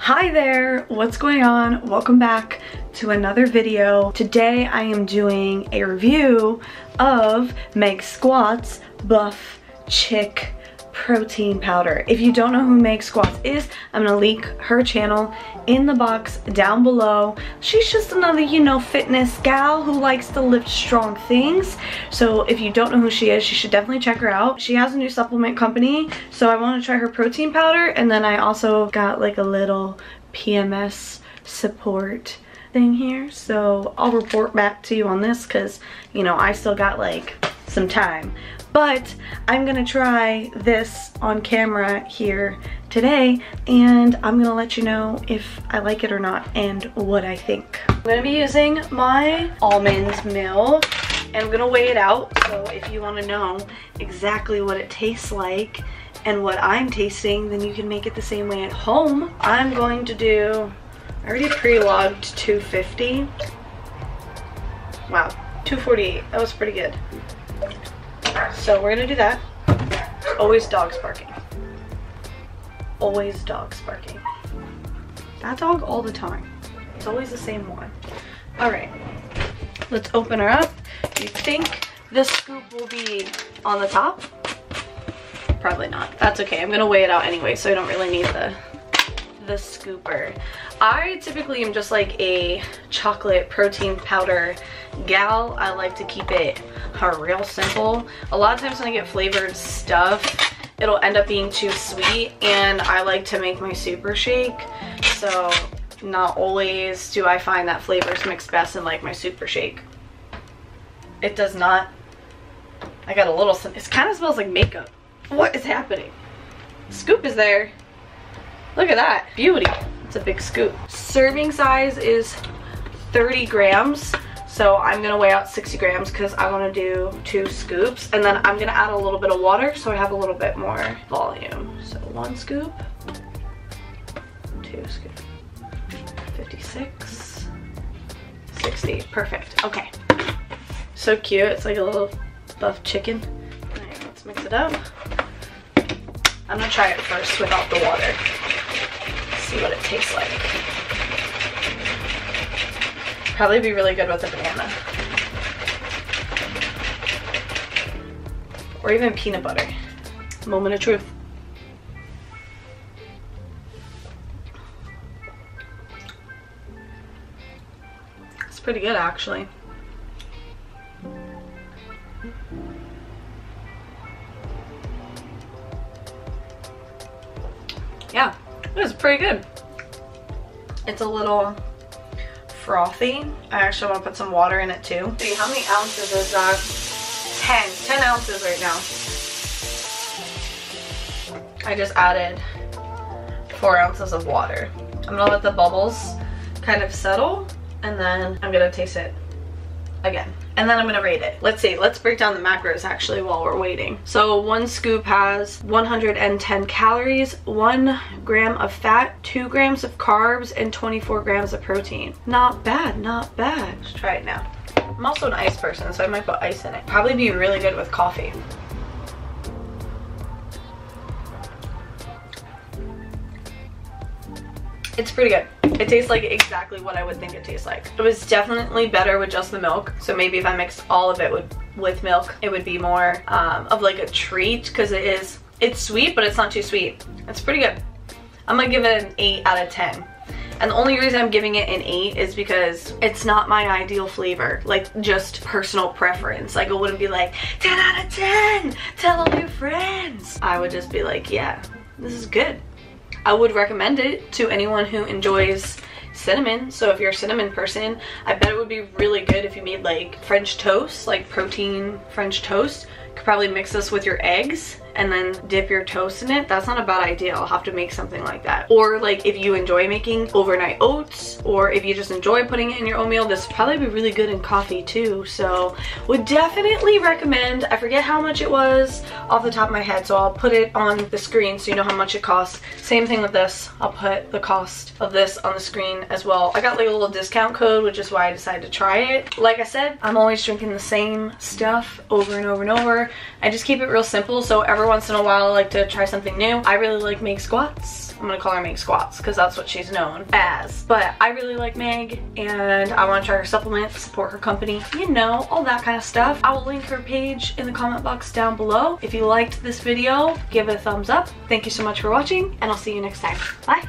Hi there, what's going on? Welcome back to another video. Today I am doing a review of Meg Squat's Buff Chick protein powder. If you don't know who Meg Squats is, I'm gonna link her channel in the box down below. She's just another, you know, fitness gal who likes to lift strong things. So if you don't know who she is, you should definitely check her out. She has a new supplement company, so I wanna try her protein powder, and then I also got like a little PMS support thing here. So I'll report back to you on this because, you know, I still got like some time but I'm gonna try this on camera here today and I'm gonna let you know if I like it or not and what I think. I'm gonna be using my almond milk and I'm gonna weigh it out so if you want to know exactly what it tastes like and what I'm tasting then you can make it the same way at home. I'm going to do, I already pre-logged 250. Wow, 248, that was pretty good. So we're gonna do that. Always dogs barking. Always dogs barking. That dog all the time. It's always the same one. All right, let's open her up. You think this scoop will be on the top? Probably not. That's okay. I'm gonna weigh it out anyway, so I don't really need the the scooper. I typically am just like a chocolate protein powder gal. I like to keep it real simple. A lot of times when I get flavored stuff, it'll end up being too sweet and I like to make my super shake. So not always do I find that flavors mix best in like my super shake. It does not. I got a little, it kind of smells like makeup. What is happening? Scoop is there. Look at that, beauty. It's a big scoop. Serving size is 30 grams. So I'm gonna weigh out 60 grams because I wanna do two scoops. And then I'm gonna add a little bit of water so I have a little bit more volume. So one scoop, two scoops, 56, 60, perfect, okay. So cute, it's like a little buff chicken. All right, let's mix it up. I'm gonna try it first without the water see what it tastes like. Probably be really good with a banana. Or even peanut butter. Moment of truth. It's pretty good actually. Yeah, it's pretty good. It's a little frothy. I actually want to put some water in it too. See, how many ounces is that? 10. 10 ounces right now. I just added 4 ounces of water. I'm going to let the bubbles kind of settle and then I'm going to taste it again and then I'm gonna rate it. Let's see, let's break down the macros actually while we're waiting. So one scoop has 110 calories, one gram of fat, two grams of carbs, and 24 grams of protein. Not bad, not bad. Let's try it now. I'm also an ice person, so I might put ice in it. Probably be really good with coffee. It's pretty good. It tastes like exactly what I would think it tastes like. It was definitely better with just the milk. So maybe if I mixed all of it with, with milk, it would be more um, of like a treat because it is, it's sweet, but it's not too sweet. It's pretty good. I'm gonna give it an 8 out of 10. And the only reason I'm giving it an 8 is because it's not my ideal flavor. Like, just personal preference. Like, it wouldn't be like, 10 out of 10! Tell all your friends! I would just be like, yeah, this is good. I would recommend it to anyone who enjoys cinnamon. So if you're a cinnamon person, I bet it would be really good if you made like French toast, like protein French toast. Could probably mix this with your eggs and then dip your toast in it, that's not a bad idea. I'll have to make something like that. Or like if you enjoy making overnight oats or if you just enjoy putting it in your oatmeal, this would probably be really good in coffee too. So would definitely recommend, I forget how much it was off the top of my head, so I'll put it on the screen so you know how much it costs. Same thing with this, I'll put the cost of this on the screen as well. I got like a little discount code, which is why I decided to try it. Like I said, I'm always drinking the same stuff over and over and over. I just keep it real simple so every once in a while I like to try something new. I really like Meg Squats. I'm gonna call her Meg Squats because that's what she's known as. But I really like Meg and I want to try her supplements, support her company, you know, all that kind of stuff. I will link her page in the comment box down below. If you liked this video, give it a thumbs up. Thank you so much for watching and I'll see you next time. Bye.